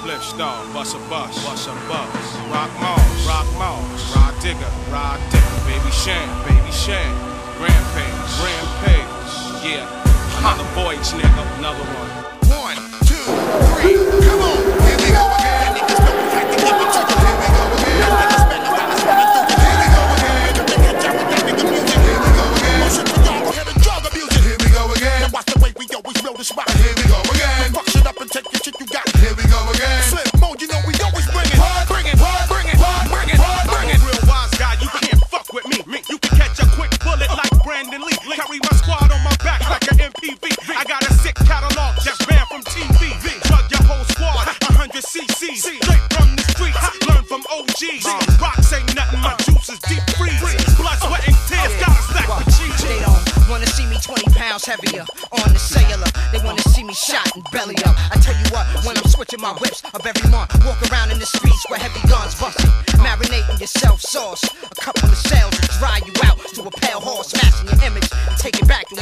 Spliff star, bust a bus, bust a bus. Rock Mars, rock Mars, Rah Digga, Rah Digga. Baby Sham, Baby Sham. Rampage, rampage. Yeah, another voyage, nigga, another one. Got a sick catalog that's banned from TV. Drug your whole squad, 100 cc's. Straight from the streets, learn from OGs. Rocks ain't nothing, my juice is deep freeze. Blood, sweat, and tears, got a stack cheese. They don't wanna see me 20 pounds heavier on the cellular. They wanna see me shot and belly up. I tell you what, when I'm switching my whips of every month, walk around in the streets where heavy guns busting, marinating yourself sauce. A couple of shells dry you out to a pale horse, smashing your image and take it back to